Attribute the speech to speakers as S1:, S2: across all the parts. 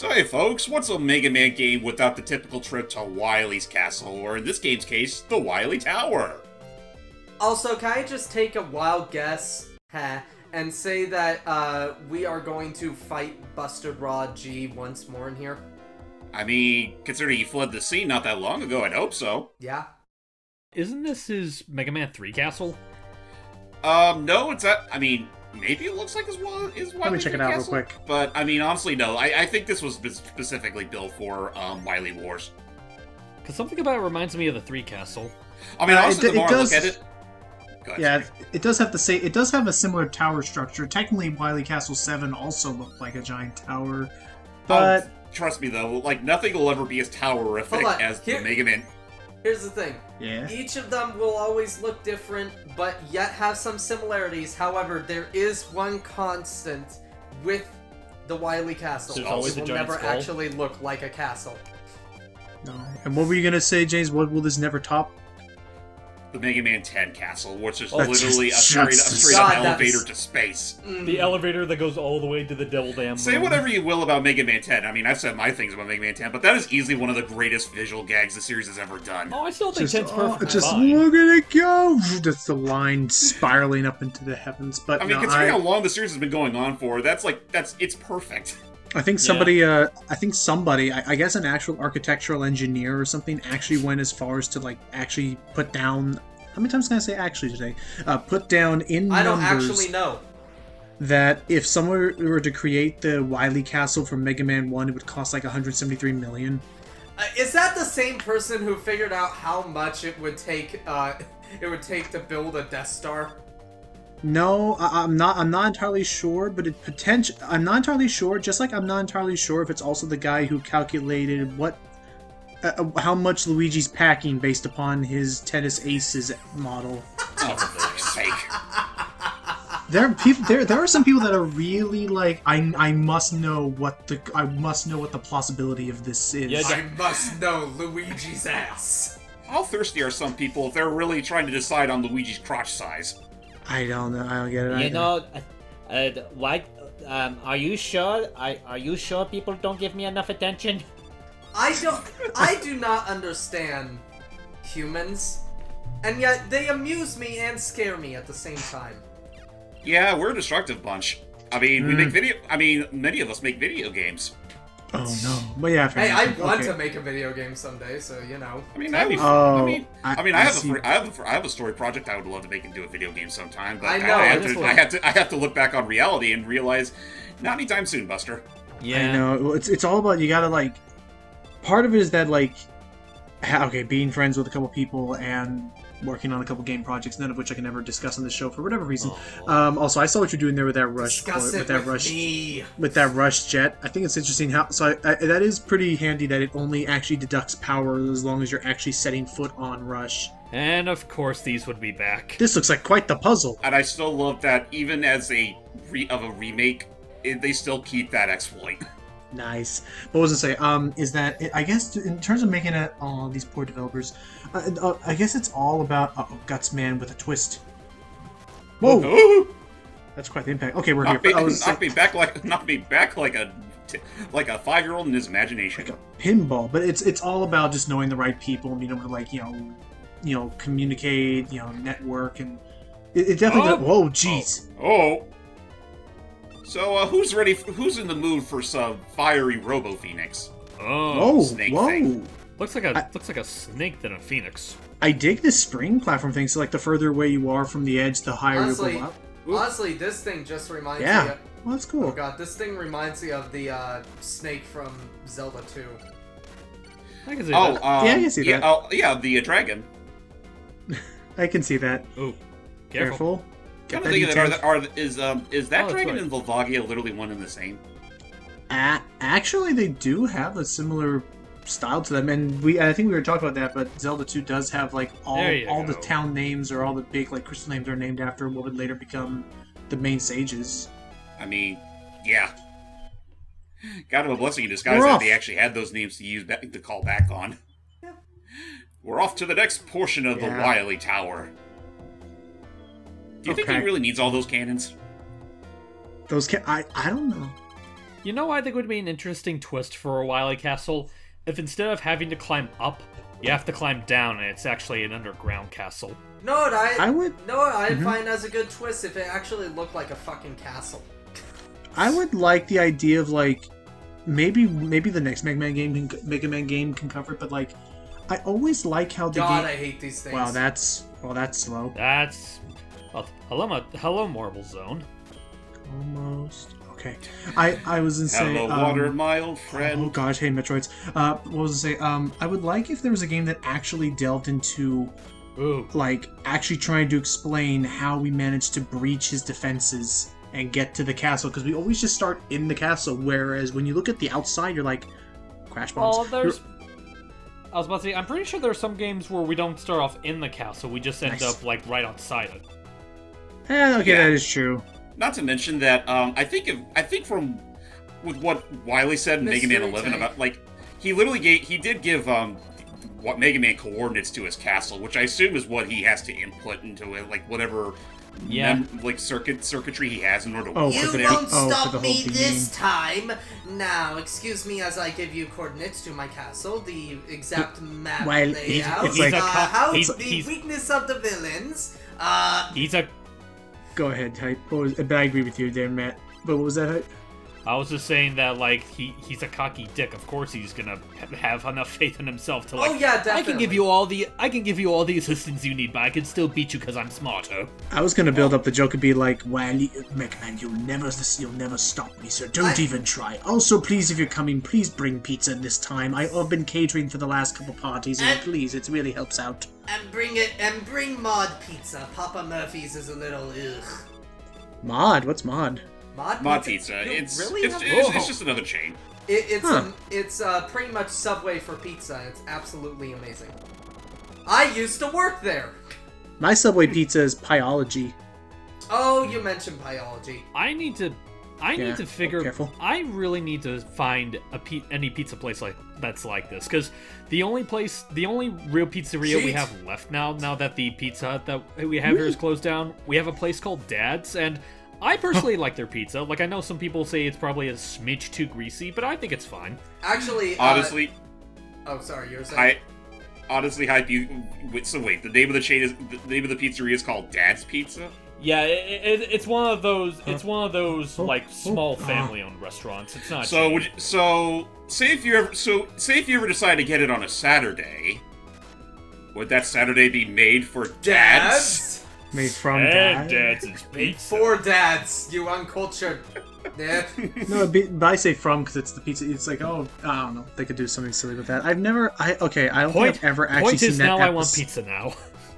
S1: So hey folks, what's a Mega Man game without the typical trip to Wily's castle, or in this game's case, the Wily Tower?
S2: Also, can I just take a wild guess, ha, and say that uh, we are going to fight Buster Rod G once more in here?
S1: I mean, considering he fled the scene not that long ago, I'd hope so.
S2: Yeah.
S3: Isn't this his Mega Man 3 castle?
S1: Um, no, it's that. I mean, maybe it looks like his Wily. His
S4: Let me check it out real quick.
S1: But I mean, honestly, no. I, I think this was specifically built for um, Wily Wars.
S3: Because something about it reminds me of the 3 castle.
S1: I mean,
S4: Uh, it
S1: honestly,
S4: d-
S1: the more
S4: it
S1: I look at it. Ahead,
S4: Yeah,
S1: sorry.
S4: it, it does have the same. It does have a similar tower structure. Technically, Wily Castle Seven also looked like a giant tower, but
S1: Oh, trust me though, like nothing will ever be as towerific as
S2: here-
S1: the Mega Man.
S2: Here's the thing.
S4: yeah,
S2: Each of them will always look different, but yet have some similarities. However, there is one constant with the Wily Castle.
S3: There's
S1: always
S2: it
S3: a
S2: will
S3: giant
S2: never
S3: skull.
S2: actually look like a castle.
S4: no. And what were you gonna say, James? What will this never top?
S1: The Mega Man 10 castle, which is
S4: That's
S1: literally a
S4: just-
S1: straight, a straight
S2: God,
S1: up
S2: that's-
S1: elevator to space.
S2: Mm.
S3: The elevator that goes all the way to the Devil Dam.
S1: Say
S3: room.
S1: whatever you will about Mega Man 10. I mean, I've said my things about Mega Man 10, but that is easily one of the greatest visual gags the series has ever done.
S3: Oh, I still think
S4: Just,
S3: 10's
S4: oh,
S3: perfect.
S4: just
S3: fine.
S4: look at it go! That's the line spiraling up into the heavens. But
S1: I mean,
S4: no,
S1: considering
S4: I,
S1: how long the series has been going on for, that's like that's it's perfect.
S4: I think somebody, uh, I think somebody, I, I guess an actual architectural engineer or something, actually went as far as to like actually put down. How many times can I say actually today? Uh, put down in
S2: I don't actually know.
S4: that if someone were to create the Wily Castle from Mega Man One, it would cost like 173 million.
S2: Uh, is that the same person who figured out how much it would take? Uh, it would take to build a Death Star.
S4: No, I, I'm not. I'm not entirely sure, but it potential. I'm not entirely sure. Just like I'm not entirely sure if it's also the guy who calculated what, uh, uh, how much Luigi's packing based upon his tennis aces model.
S1: Oh, for fuck's sake.
S4: There are people. There, there are some people that are really like. I, I must know what the. I must know what the plausibility of this is.
S3: Yeah,
S2: I must know Luigi's ass.
S1: How thirsty are some people if they're really trying to decide on Luigi's crotch size?
S4: I don't know. I don't get it.
S5: You
S4: either.
S5: know, uh, uh, why? Um, are you sure? I, are you sure people don't give me enough attention?
S2: I don't. I do not understand humans, and yet they amuse me and scare me at the same time.
S1: Yeah, we're a destructive bunch. I mean, we
S4: Mm.
S1: make video. I mean, many of us make video games.
S4: Oh no. But yeah.
S2: Hey, I want
S4: Okay.
S2: to make a video game someday, so you know.
S1: I mean,
S3: That'd
S1: I,
S3: be
S4: Oh,
S1: I mean,
S4: I-
S1: I mean, I
S4: I
S1: have
S4: see.
S1: a, have, a, fr- I have a story project I would love to make and do a video game sometime, but
S2: I
S1: I,
S2: know,
S1: I, have
S3: this
S1: to,
S3: one.
S1: I have to, I have to look back on reality and realize, not anytime soon, Buster.
S3: Yeah.
S4: I know. It's it's all about you gotta like. Part of it is that like, okay, being friends with a couple people and working on a couple game projects, none of which I can ever discuss on the show for whatever reason.
S3: Aw.
S4: Um, also, I saw what you're doing there with that rush,
S2: Discuss
S4: with
S2: it
S4: that
S2: with
S4: rush,
S2: me.
S4: with that rush jet. I think it's interesting how. So I, I, that is pretty handy that it only actually deducts power as long as you're actually setting foot on rush.
S3: And of course, these would be back.
S4: This looks like quite the puzzle.
S1: And I still love that even as a re- of a remake, it, they still keep that exploit.
S4: Nice. What was I say? Um, is that I guess in terms of making it? Oh, these poor developers. Uh, uh, I guess it's all about uh, Guts Man with a twist. Whoa,
S1: Ooh,
S4: that's quite the impact. Okay, we're
S1: knock,
S4: here.
S1: me,
S4: I was
S1: knock me back like knock me back like a like a five year old in his imagination.
S4: like a pinball, but it's it's all about just knowing the right people and being able to like you know, you know, communicate, you know, network, and it, it definitely.
S3: Oh.
S4: does, whoa, jeez.
S1: Oh. So, uh, who's ready? For, who's in the mood for some fiery Robo Phoenix?
S3: Oh,
S4: Whoa,
S1: snake
S4: whoa.
S1: thing.
S3: looks like a
S4: I-
S3: looks like a snake than a phoenix.
S4: I dig this spring platform thing. So like the further away you are from the edge, the higher
S2: Honestly,
S4: you go up.
S2: honestly, this thing just reminds me.
S4: Yeah.
S2: Of,
S4: Well, that's
S2: oh god, this thing reminds me of the uh, snake from Zelda 2.
S3: I can see
S1: Oh,
S3: that.
S1: um,
S4: Yeah, I can see
S1: yeah,
S4: that.
S1: Oh, yeah, the uh, dragon.
S4: I can see that.
S3: Ooh, careful.
S4: Careful.
S1: Kind of
S4: that
S1: thinking that are, the- are is um is that
S3: Oh,
S1: dragon
S3: right.
S1: and Volvagia literally one and the same?
S4: A- actually, they do have a similar style to them, and we I think we were talking about that. But Zelda Two does have like all
S3: There you
S4: all the town names or all the big like crystal names are named after what would later become the main sages.
S1: I mean, yeah. God of a blessing in disguise that they actually had those names to use back, to call back on.
S2: Yeah.
S1: We're off to the next portion of the
S4: Yeah.
S1: Wily Tower. Do you think he really needs all those cannons?
S4: Those can I I don't know.
S3: You know, I think would be an interesting twist for a Wily Castle if instead of having to climb up, you have to climb down, and it's actually an underground castle.
S2: No, what I,
S4: I would-
S2: No, what I'd
S4: Mhm.
S2: find as a good twist if it actually looked like a fucking castle.
S4: I would like the idea of like maybe maybe the next Mega Man game can, Mega Man game can cover it, but like I always like how the
S2: God, I hate these things.
S4: Wow, that's well, that's slow.
S3: That's. Well, hello, hello, Marble Zone.
S4: Almost okay. I I was gonna say.
S1: Hello,
S4: um,
S1: water, my old friend.
S4: Oh
S1: friend.
S4: gosh, hey Metroids. Uh, what was I say? Um, I would like if there was a game that actually delved into
S3: Ooh.
S4: like actually trying to explain how we managed to breach his defenses and get to the castle because we always just start in the castle. Whereas when you look at the outside, you're like crash bombs.
S3: Well, there's.
S4: You're-
S3: I was about to say, I'm pretty sure there are some games where we don't start off in the castle, we just end
S4: Nice.
S3: up, like, right outside it.
S4: Eh, okay,
S1: Yeah.
S4: that is true.
S1: Not to mention that um, I think if, I think from with what Wily said in Mega Man 11
S2: Tank.
S1: about like he literally gave he did give um what Mega Man coordinates to his castle, which I assume is what he has to input into it, like whatever
S3: Yeah.
S1: mem- like circuit circuitry he has in order to
S4: Oh,
S1: work
S4: for
S2: You
S4: the-
S1: there.
S2: won't
S4: oh,
S2: stop
S4: the
S2: me
S4: whole
S2: this time. Now, excuse me as I give you coordinates to my castle, the exact map
S4: Well,
S2: layout,
S4: he's- it's
S3: like-
S2: uh, how
S3: he's-
S2: the
S3: he's-
S2: weakness of the villains. Uh,
S3: He's a.
S4: Go ahead, type. What was, but I agree with you there, Matt. But what was that?
S3: I was just saying that, like, he he's a cocky dick. Of course, he's gonna have enough faith in himself to, oh, like,
S2: oh yeah, definitely.
S3: I can give you all the I can give you all the assistance you need, but I can still beat you because I'm smarter.
S4: I was gonna build up the joke and be like, "Well, you- Mega you'll never, you'll never stop me, so Don't
S2: I-
S4: even try. Also, please, if you're coming, please bring pizza this time. I, I've been catering for the last couple parties, and
S2: And-
S4: please, it really helps out."
S2: And bring it, and bring Mod Pizza. Papa Murphy's is a little ugh.
S4: Mod, what's mod?
S2: Mod,
S1: Mod Pizza.
S2: You
S1: It's
S2: really
S1: it's,
S2: have-
S1: it's,
S3: Oh.
S1: it's just another chain.
S2: It, it's
S4: Huh.
S2: um, it's uh, pretty much Subway for pizza. It's absolutely amazing. I used to work there.
S4: My Subway pizza is Pieology.
S2: Oh, you mentioned biology.
S3: I need to I
S4: Yeah,
S3: need to figure
S4: careful.
S3: I really need to find a pe- any pizza place like that's like this cuz the only place the only real pizzeria we have left now now that the pizza Hut that we have here is closed down, we have a place called Dad's and I personally like their pizza. Like I know some people say it's probably a smidge too greasy, but I think it's fine.
S2: Actually, uh,
S1: Honestly,
S2: oh, sorry, you were saying.
S1: I honestly hype you. wait, So wait, the name of the chain is the name of the pizzeria is called Dad's Pizza.
S3: Yeah, it, it, it's one of those it's one of those like small
S4: ah.
S3: family-owned restaurants. It's not
S1: So would you, so say if you ever so say if you ever decide to get it on a Saturday, would that Saturday be made for dads?
S2: dads.
S4: Made from
S3: and
S4: dad.
S3: Dad's is pizza.
S2: For dads, you uncultured. Yeah.
S4: No, but, but I say from because it's the pizza. It's like, oh, I don't know. They could do something silly with that. I've never. I okay. I don't
S3: Point,
S4: think I've ever actually
S3: point
S4: seen
S3: is
S4: that.
S3: now I want
S4: episode-
S3: pizza now.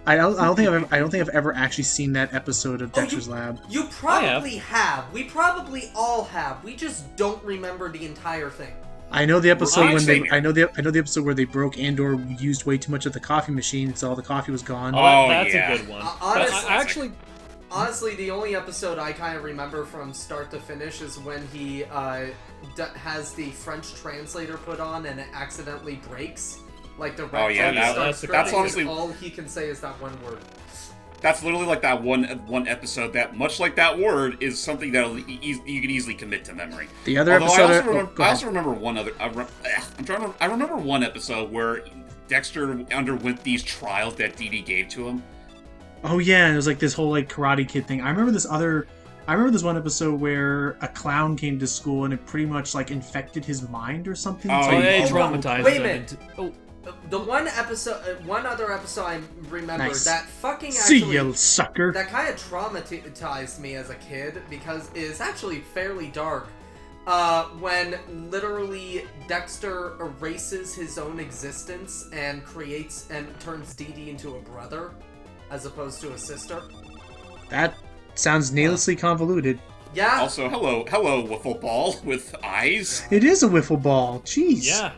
S4: I don't. I don't think I've. I don't think I've ever actually seen that episode of
S2: Oh, you-
S4: Dexter's Lab.
S2: You probably have. We probably all have. We just don't remember the entire thing.
S4: I know the episode
S1: Right.
S4: when they.
S1: Same.
S4: I know the. I know the episode where they broke Andor used way too much of the coffee machine, so all the coffee was gone.
S3: Oh, that- that's
S1: yeah.
S3: a good one.
S2: Uh,
S3: But
S2: honestly-
S3: I, I actually,
S2: Honestly, the only episode I kind of remember from start to finish is when he uh, d- has the French translator put on and it accidentally breaks. Like the red
S1: Oh, yeah,
S2: light
S1: that-
S2: starts
S3: that's-
S1: that's honestly-
S2: and all he can say is that one word.
S1: That's literally like that one one episode that, much like that word, is something that e- you can easily commit to memory.
S4: the other
S1: Although
S4: episode.
S1: I also,
S4: oh,
S1: remember,
S4: go
S1: I also remember one other. I re- I'm trying to. I remember one episode where Dexter underwent these trials that Dee Dee gave to him.
S4: Oh yeah, it was like this whole like Karate Kid thing. I remember this other. I remember this one episode where a clown came to school and it pretty much like infected his mind or something.
S1: Oh,
S4: So
S3: oh,
S4: he-
S3: they
S1: oh,
S3: traumatized
S2: wait a minute.
S3: oh,
S2: The one episode, uh, one other episode I remember
S4: Nice.
S2: that fucking
S4: See
S2: actually
S4: you, sucker.
S2: that kind of traumatized me as a kid because it's actually fairly dark. Uh, when literally Dexter erases his own existence and creates and turns Dee Dee into a brother as opposed to a sister.
S4: That sounds needlessly convoluted.
S2: Yeah,
S1: Also, hello, hello, wiffle ball with eyes.
S4: It is a wiffle ball. Jeez.
S3: yeah.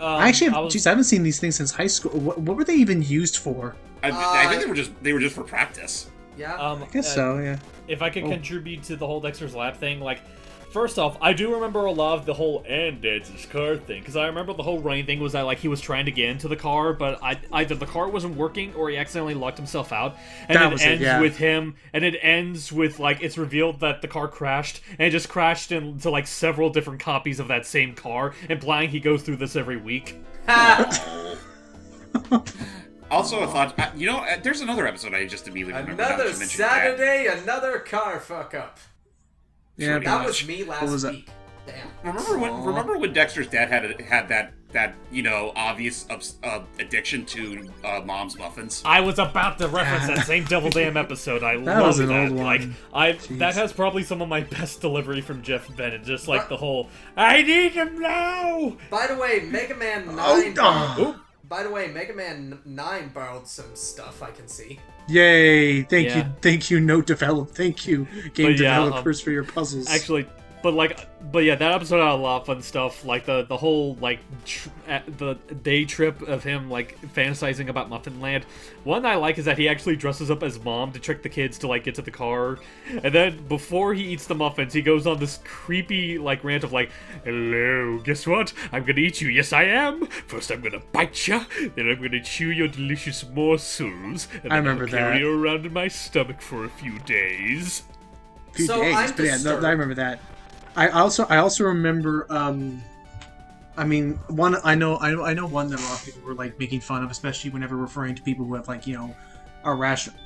S3: Um,
S4: I actually,
S3: I was-
S4: jeez, I haven't seen these things since high school. What, what were they even used for?
S1: I, I think
S2: Uh,
S1: they were just they were just for practice.
S2: yeah.
S3: um,
S4: I guess
S3: uh,
S4: so. Yeah.
S3: If I could
S4: Oh.
S3: contribute to the whole Dexter's Lab thing, like First off, I do remember a lot of the whole and it's his car thing because I remember the whole running thing was that like he was trying to get into the car, but I, either the car wasn't working or he accidentally locked himself out. And
S4: That
S3: it
S4: was it,
S3: ends
S4: yeah.
S3: with him, and it ends with like it's revealed that the car crashed and it just crashed into like several different copies of that same car, implying he goes through this every week.
S1: Also, I thought, uh, you know, uh, there's another episode I just immediately remembered. now that
S2: another
S1: you mentioned that.
S2: Saturday, another car fuck up.
S4: Yeah,
S2: That
S1: much.
S2: was me last
S4: was that?
S2: week. Damn.
S1: Remember when?
S4: Aw.
S1: Remember when Dexter's dad had had that that you know obvious obs- uh, addiction to uh, mom's muffins?
S3: I was about to reference that same Double Damn episode. I
S4: That
S3: love
S4: was an
S3: that.
S4: old one.
S3: Like I,
S4: Jeez.
S3: that has probably some of my best delivery from Jeff Bennett. Just like the whole "I need him now."
S2: By the way, Mega Man 9.
S4: Oh,
S2: borrowed-
S4: oh.
S2: By the way, Mega Man 9 borrowed some stuff I can see.
S4: Yay! Thank
S3: Yeah.
S4: you, thank you, note develop. Thank you, game
S3: yeah, um,
S4: developers, for your puzzles.
S3: Actually, but like, but yeah, that episode had a lot of fun stuff. Like the the whole like tr- uh, the day trip of him like fantasizing about Muffin Land. One I like is that he actually dresses up as mom to trick the kids to like get to the car, and then before he eats the muffins, he goes on this creepy like rant of like, "Hello, guess what? I'm gonna eat you. Yes, I am. First, I'm gonna bite you. Then I'm gonna chew your delicious morsels. And then
S4: I remember
S3: I'll carry
S4: that.
S3: you around in my stomach for a few days."
S4: few
S2: So
S4: days,
S2: I'm
S4: but yeah, no. I remember that. I also I also remember. um I mean, one I know I know I know one that a lot of people were like making fun of, especially whenever referring to people who have like you know, irrational.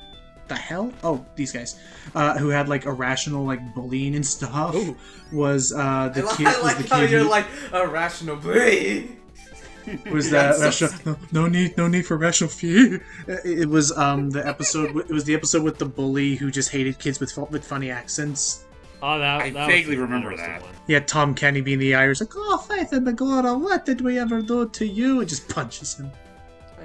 S4: The hell? Oh, these guys, uh, who had like irrational like bullying and stuff,
S3: Ooh.
S4: was uh the
S2: I,
S4: kid.
S2: I like how you're
S4: who-
S2: like a rational brain.
S4: was that rational, no, no need no need for rational fear it, it was um the episode it was the episode with the bully who just hated kids with with funny accents
S3: Oh, that,
S1: I
S3: that
S1: vaguely remember that.
S3: one.
S4: yeah tom kenny being the irish like oh faith in the god oh, what did we ever do to you and just punches him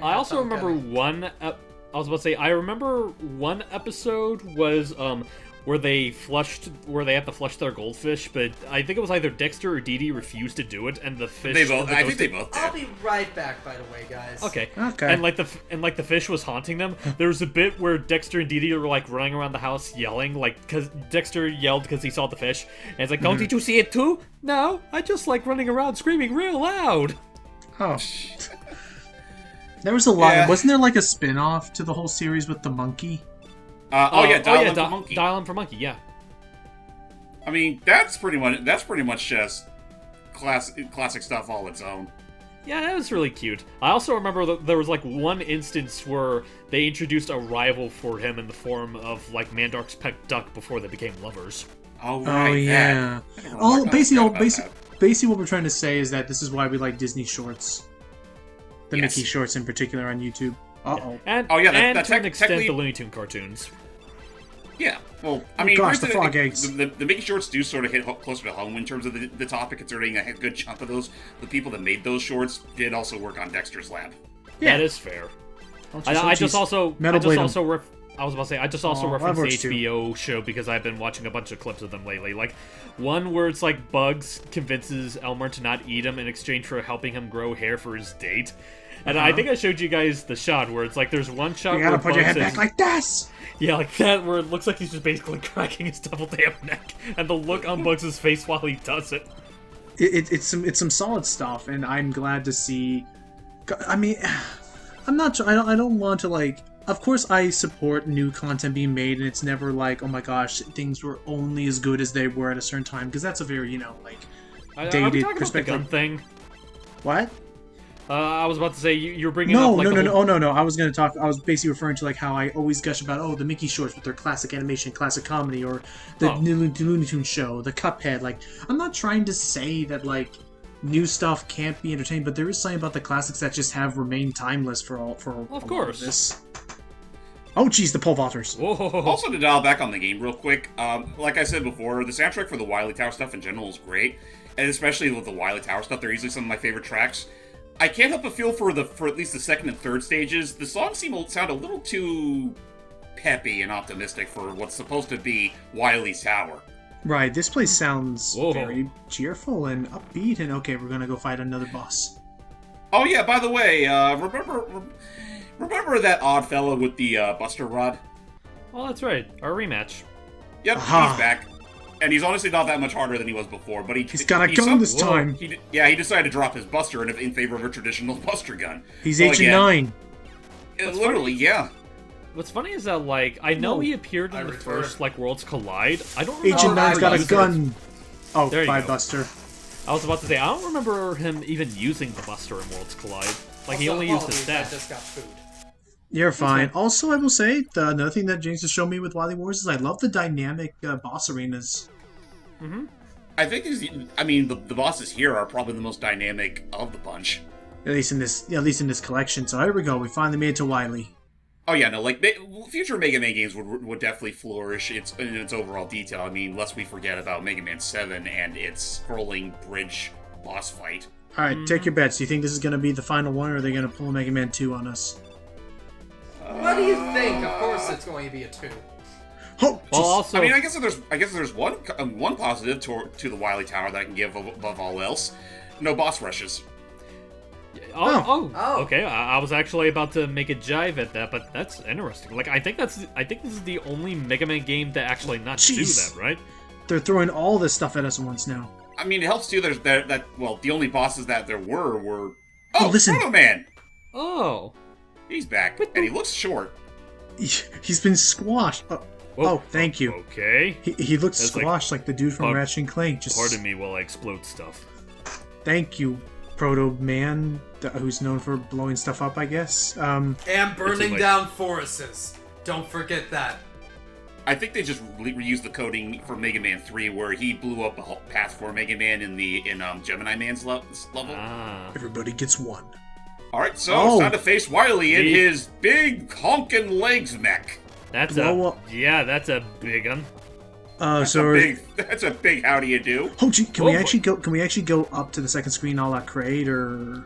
S3: I also
S2: Tom
S3: remember
S2: Kenny.
S3: one. Ep- I was about to say I remember one episode was um where they flushed where they had to flush their goldfish, but I think it was either Dexter or Dee Dee refused to do it, and the fish.
S1: They both.
S3: the
S1: I think they
S3: ghost-
S1: both
S2: I'll be right back, by the way, guys.
S3: Okay.
S4: Okay.
S3: And like the and like the fish was haunting them. There was a bit where Dexter and Dee Dee were like running around the house yelling, like because Dexter yelled because he saw the fish, and it's like, "Don't
S4: Mm-hmm.
S3: you see it too?" No, I just like running around screaming real loud.
S4: oh there was a lot
S1: Yeah.
S4: wasn't there like a spin-off to the whole series with the monkey
S1: Uh, oh
S3: Uh,
S1: yeah, Dial M for
S3: Di-
S1: Monkey.
S3: Dial M for Monkey, yeah.
S1: I mean, that's pretty much that's pretty much just class classic stuff all its own.
S3: Yeah, that was really cute. I also remember that there was like one instance where they introduced a rival for him in the form of like Mandark's pet duck before they became lovers.
S1: Oh
S4: oh yeah
S1: that.
S4: Oh basically oh, basically basically what we're trying to say is that this is why we like disney shorts the
S1: Yes.
S4: mickey shorts in particular on youtube uh-oh
S3: And
S1: Oh, yeah, that-
S3: and
S1: that
S3: to an extent
S1: technically-
S3: the Looney Tune cartoons.
S1: Yeah. Well, I
S4: Oh,
S1: mean,
S4: gosh,
S1: granted,
S4: the frog eggs.
S1: The, the, the Mickey shorts do sort of hit ho- closer to home in terms of the, the topic, considering a good chunk of those, the people that made those shorts, did also work on Dexter's Lab.
S4: Yeah.
S3: That is fair. I, I just also
S4: Metal
S3: I just also ref- I was about to say I just also
S4: Oh,
S3: referenced the. HBO show because I've been watching a bunch of clips of them lately. Like one where it's like Bugs convinces Elmer to not eat him in exchange for helping him grow hair for his date. And I
S4: Uh-huh.
S3: think I showed you guys the shot where it's like there's one shot
S4: you
S3: where
S4: gotta put your
S3: Bugs
S4: head
S3: is-
S4: back like this
S3: Yeah, like that, where it looks like he's just basically cracking his double damn neck, and the look on Bugs' face while he does it.
S4: it, it, it's some it's some solid stuff, and I'm glad to see. I mean, I'm not. I don't. I don't want to like. Of course, I support new content being made, and it's never like, oh my gosh, things were only as good as they were at a certain time, because that's a very, you know, like,
S3: I,
S4: Dated
S3: about the
S4: perspective.
S3: gun thing?
S4: what?
S3: Uh, I was about to say you, you're bringing
S4: No,
S3: up like
S4: no, no, no.
S3: whole-
S4: Oh no, no. I was gonna talk. I was basically referring to like how I always gush about oh the Mickey shorts with their classic animation, classic comedy, or the
S3: Oh.
S4: Looney Tunes show, the Cuphead. Like, I'm not trying to say that like new stuff can't be entertained, but there is something about the classics that just have remained timeless for all for a lot
S3: course.
S4: this. Oh geez, the pole vaulters.
S3: Whoa.
S1: Also, to dial back on the game real quick, um, like I said before, the soundtrack for the Wily Tower stuff in general is great, and especially with the Wily Tower stuff, they're easily some of my favorite tracks. I can't help but feel for the for at least the second and third stages, the songs seem to sound a little too peppy and optimistic for what's supposed to be Wily's Tower.
S4: Right, this place sounds
S3: Whoa.
S4: very cheerful and upbeat. And okay, we're gonna go fight another boss.
S1: Oh yeah, by the way, uh, remember rem- remember that odd fellow with the uh, Buster Rod?
S3: Oh, that's right. Our rematch.
S1: Yep,
S4: Aha.
S1: he's back. and he's honestly not that much harder than he was before. But he
S4: He's got a
S1: he
S4: gun
S1: some-
S4: this
S3: Whoa.
S4: time.
S1: He, yeah, he decided to drop his Buster in, in favor of a traditional Buster gun.
S4: He's
S1: So
S4: Agent
S1: again,
S4: Nine.
S1: uh, literally, yeah.
S3: What's funny is that like I know
S4: No.
S3: he appeared in
S2: I
S3: the
S2: return.
S3: first like Worlds Collide. I don't remember.
S4: Agent
S2: Oh,
S4: Nine's
S2: I
S4: got a
S2: use it.
S4: gun. Oh,
S3: There you
S4: by
S3: go.
S4: Buster.
S3: I was about to say I don't remember him even using the Buster in Worlds Collide. Like he only used his
S2: apologies, I just got food.
S4: You're fine. Also, I will say the another thing that James has shown me with Wily Wars is I love the dynamic uh, boss arenas.
S1: I think these. I mean, the, the bosses here are probably the most dynamic of the bunch.
S4: At least in this, at least in this collection. So here we go. We finally made it to Wily.
S1: Oh yeah, no, like ma- future Mega Man games would would definitely flourish its in its overall detail. I mean, lest we forget about Mega Man Seven and its scrolling bridge boss fight.
S4: All right, take your bets. Do you think this is going to be the final one, or are they going to pull Mega Man Two on us?
S2: What do you think? Of course, it's going to be a two.
S4: Oh,
S3: Well, also,
S1: I mean, I guess if there's I guess if there's one um, one positive to to the Wily Tower that I can give above all else. No boss rushes.
S3: oh, oh,
S2: Oh.
S3: okay. I, I was actually about to make a jive at that, but that's interesting. Like I think that's I think this is the only Mega Man game that actually not do that, right?
S4: they're throwing all this stuff at us once now.
S1: I mean, it helps too. There's that that well, the only bosses that there were were
S4: Oh,
S1: oh,
S4: listen.
S1: Proto Man.
S3: Oh,
S1: He's back and he looks short.
S4: He's been squashed. Oh,
S3: Whoa.
S4: oh thank you.
S3: okay.
S4: He, he looks
S3: That's
S4: squashed like, the dude from
S3: Pardon-
S4: Ratchet and Clank. Just
S3: Pardon me while I explode stuff.
S4: thank you, Proto Man, th- who's known for blowing stuff up. I guess. Um,
S2: And burning
S3: like-
S2: down forests. Don't forget that.
S1: I think they just re- reused the coding for Mega Man 3 where he blew up a path for Mega Man in the in um, Gemini Man's le- level.
S3: Ah.
S4: everybody gets one.
S1: All right, so
S4: Oh.
S1: it's time to face Wily in
S3: The-
S1: his big honking legs mech.
S3: That's
S4: Blow
S3: a
S4: up.
S3: yeah, that's a big one.
S4: Uh,
S1: That's
S4: so
S1: a big. That's a big. How do you do?
S4: Oh, gee, can we
S3: Oh, boy.
S4: actually go? Can we actually go up to the second screen all that crate, or?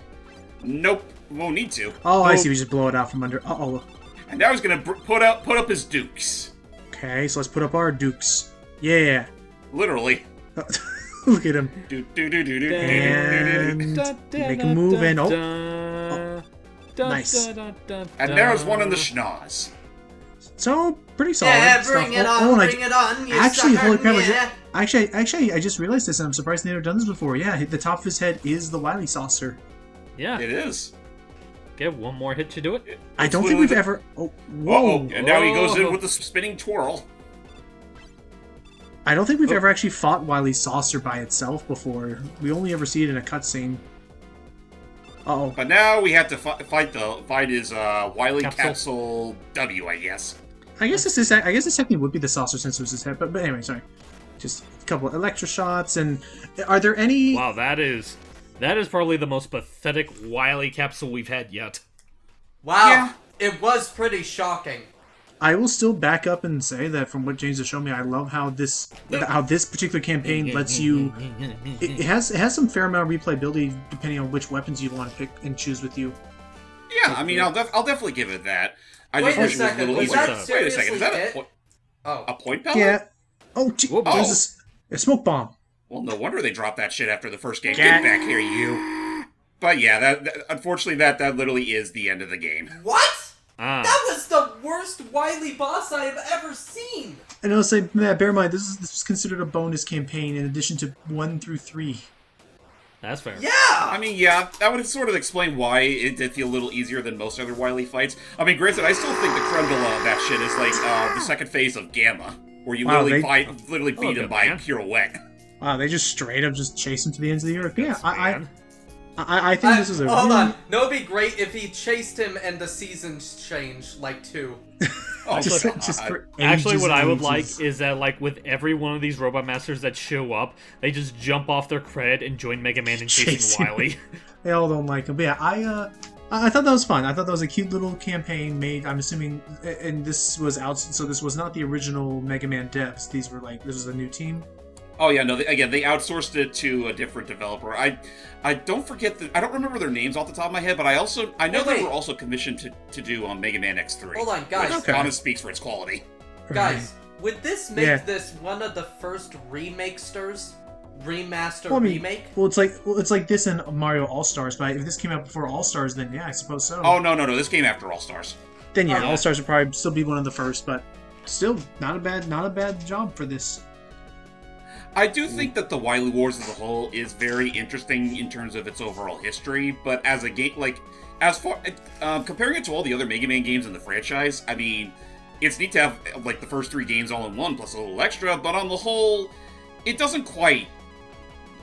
S1: Nope, won't need to.
S4: Oh, I
S3: Oh.
S4: see. We just blow it out from under. Uh oh.
S1: And now he's gonna br- put up put up his dukes.
S4: Okay, so let's put up our dukes. Yeah.
S1: Literally.
S4: Look at him.
S1: Do do do do do do
S4: And
S1: do.
S4: make a move and oh, nice.
S1: And there's one in the schnoz.
S4: so pretty solid.
S2: yeah,
S4: stuff.
S2: it
S4: Oh,
S2: on,
S4: oh, and I-
S2: it on, you
S4: Actually,
S2: sucker.
S4: holy crap! I
S2: yeah.
S4: Actually, actually, I just realized this, and I'm surprised they never done this before. Yeah, the top of his head is the Wily saucer.
S3: Yeah,
S1: It is.
S3: get one more hit to do it.
S4: I don't think we've
S1: the-
S4: ever. Oh,
S1: Whoa!
S4: whoa!
S1: And now he goes in with the spinning twirl.
S4: I don't think we've
S1: Oh.
S4: ever actually fought Wily saucer by itself before. We only ever see it in a cutscene. Oh,
S1: But now we have to fi- fight the fight his uh, Wily
S3: Capsule.
S1: Capsule W, I guess.
S4: I guess this is. I guess this technically would be the saucer since it was his head. But, but anyway, sorry. Just a couple of electro shots, and are there any?
S3: Wow, that is that is probably the most pathetic Wily capsule we've had yet.
S2: Wow,
S1: Yeah.
S2: it was pretty shocking.
S4: I will still back up and say that from what James has shown me, I love how this how this particular campaign lets you. It, it has it has some fair amount of replayability depending on which weapons you want to pick and choose with you.
S1: Yeah, I mean, I'll, def- I'll definitely give it that. I
S2: Wait
S1: just
S2: a
S1: wish it was a
S2: second,
S1: little
S2: was
S1: easier.
S2: that
S1: Wait a second, is
S2: seriously
S1: that a,
S2: it?
S1: po-
S2: Oh,
S1: a point pellet?
S4: Yeah. Oh, gee,
S3: Whoop.
S4: there's
S1: Oh.
S4: a smoke bomb.
S1: Well, no wonder they dropped that shit after the first game.
S4: Get-
S1: Get back here, you. But yeah, that, that unfortunately that that literally is the end of the game.
S2: what?
S3: Ah,
S2: That was the worst Wily boss I have ever seen.
S4: And I'll say, yeah, bear in mind, this is this was considered a bonus campaign in addition to one through three.
S3: that's fair.
S2: Yeah.
S1: I mean, yeah, that would sort of explain why it did feel a little easier than most other Wily fights. I mean, granted, I still think the creme of that shit is like uh, the second phase of Gamma, where you
S4: Wow,
S1: literally
S4: they-
S1: fight, literally beat
S3: Oh,
S1: him by
S3: man.
S1: pure wet.
S4: Wow, they just straight up just chase him to the ends of the earth. Yeah, I, I,
S3: man.
S4: I, I think
S2: I-
S4: this is a
S2: hold
S4: really-
S2: on. No, it'd be great if he chased him and the seasons change like two.
S1: Oh,
S4: Just,
S1: God.
S4: just for
S3: Actually, what I would like is that, like, with every one of these robot masters that show up, they just jump off their cred and join Mega Man in chasing
S4: Chasing
S3: Wily.
S4: they all don't like him. But yeah, I uh, I I thought that was fun. I thought that was a cute little campaign made. I'm assuming, and this was out. So this was not the original Mega Man devs. These were like this was a new team.
S1: Oh yeah, no. They, again, they outsourced it to a different developer. I, I don't forget the. I don't remember their names off the top of my head, but I also I know
S2: Wait,
S1: they
S2: wait.
S1: were also commissioned to, to do on Mega Man X3.
S2: Hold on, guys.
S1: Which
S4: Okay.
S1: honest speaks for its quality.
S2: Guys, would this make
S4: Yeah.
S2: this one of the first remakesters? Remaster
S4: Well, I mean,
S2: remake?
S4: Well, it's like well, it's like this and Mario All Stars. But if this came out before All Stars, then yeah, I suppose so.
S1: Oh no, no, no! This came after All Stars.
S4: then yeah, oh,
S2: okay.
S4: All Stars would probably still be one of the first, but still not a bad not a bad job for this.
S1: I do think that the Wily Wars as a whole is very interesting in terms of its overall history, but as a game, like, as far um, comparing it to all the other Mega Man games in the franchise, I mean, it's neat to have like the first three games all in one plus a little extra, but on the whole, it doesn't quite,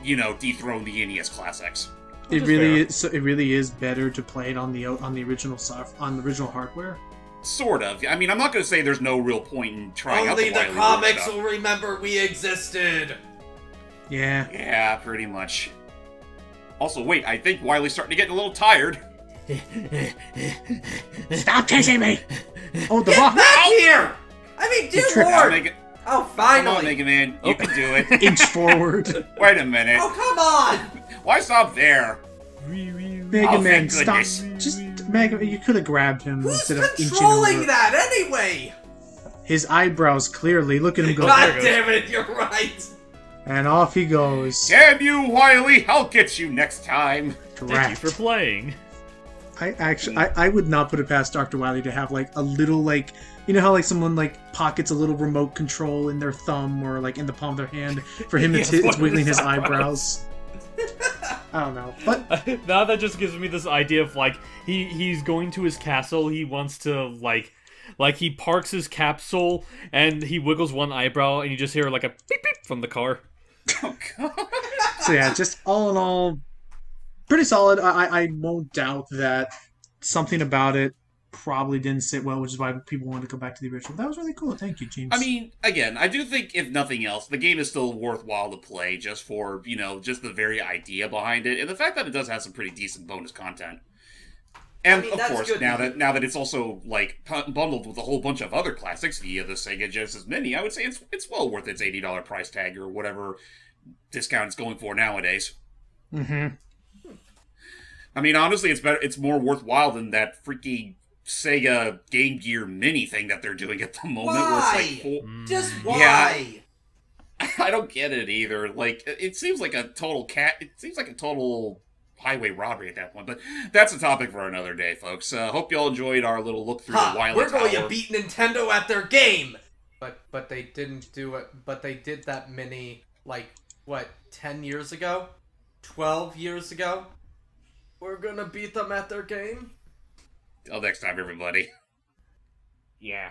S1: you know, dethrone the NES classics.
S4: It
S3: is
S4: really
S3: fair.
S4: is. So it really is better to play it on the on the original soft on the original hardware.
S1: Sort of. I mean, I'm not going to say there's no real point in trying out
S2: Only
S1: the,
S2: the
S1: Wily Wars
S2: comics
S1: stuff.
S2: will remember we existed.
S4: Yeah.
S1: Yeah, pretty much. Also, wait, I think Wily's starting to get a little tired.
S4: Stop chasing me! Oh, the
S2: Get
S4: rock
S2: back here! I mean, dear
S4: tripped.
S1: Oh, come on,
S2: lord!
S1: Mega,
S2: Oh,
S1: come
S2: finally!
S1: on, Mega Man. You can do it.
S4: inch forward.
S1: Wait a minute.
S2: Oh, come on!
S1: Why stop there?
S4: Mega
S1: Oh,
S4: Man,
S1: thank
S4: stop! Just Mega, you could have grabbed him
S2: Who's
S4: instead of inching
S2: controlling that anyway?
S4: His eyebrows clearly. Look at him go,
S2: God
S3: it
S2: damn it, you're right.
S4: and off he goes.
S1: Damn you, Wily! I'll get you next time.
S3: Thank you for playing.
S4: I actually, I, I would not put it past Dr. Wily to have like a little like, you know how like someone like pockets a little remote control in their thumb or like in the palm of their hand. For him, it's,
S3: He has
S4: it's wiggling
S3: his
S4: his eyebrows. I don't know, but
S3: now that just gives me this idea of like he he's going to his castle. He wants to like like he parks his capsule and he wiggles one eyebrow and you just hear like a beep beep from the car.
S1: Oh, God.
S4: so yeah, just all in all, pretty solid. I, I, I won't doubt that something about it probably didn't sit well, which is why people wanted to go back to the original. That was really cool. Thank you, James.
S1: I mean, again, I do think, if nothing else, the game is still worthwhile to play just for, you know, just the very idea behind it, and the fact that it does have some pretty decent bonus content. And
S2: I mean,
S1: of course,
S2: good
S1: now that now that it's also like pu- bundled with a whole bunch of other classics via the Sega Genesis Mini, I would say it's it's well worth its eighty dollar price tag or whatever discount it's going for nowadays.
S4: mm-hmm.
S1: I mean, honestly, it's better. It's more worthwhile than that freaky Sega Game Gear Mini thing that they're doing at the moment. Where it's
S2: Why?
S1: like four,
S2: Just
S3: Mm,
S2: why?
S1: I don't get it either. Like, it seems like a total cat. It seems like a total highway robbery at that point. But that's a topic for another day, folks. Uh, hope you all enjoyed our little look through
S2: Ha,
S1: the Wild
S2: we're going to beat Nintendo at their game. But but they didn't do it. But they did that mini like what ten years ago, twelve years ago. We're gonna beat them at their game.
S1: Till next time, everybody.
S5: Yeah.